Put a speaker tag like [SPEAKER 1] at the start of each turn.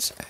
[SPEAKER 1] Let's